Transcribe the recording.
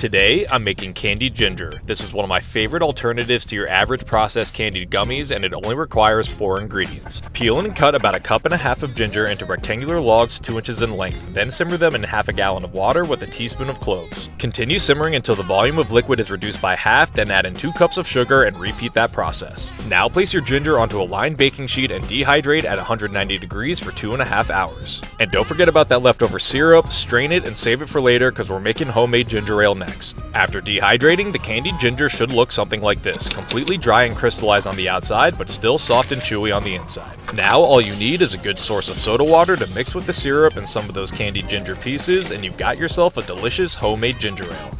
Today, I'm making candied ginger. This is one of my favorite alternatives to your average processed candied gummies and it only requires four ingredients. Peel and cut about a cup and a half of ginger into rectangular logs 2 inches in length, then simmer them in half a gallon of water with a teaspoon of cloves. Continue simmering until the volume of liquid is reduced by half, then add in 2 cups of sugar and repeat that process. Now place your ginger onto a lined baking sheet and dehydrate at 190 degrees for 2.5 hours. And don't forget about that leftover syrup, strain it and save it for later because we're making homemade ginger ale next next. After dehydrating, the candied ginger should look something like this, completely dry and crystallized on the outside, but still soft and chewy on the inside. Now, all you need is a good source of soda water to mix with the syrup and some of those candied ginger pieces, and you've got yourself a delicious homemade ginger ale.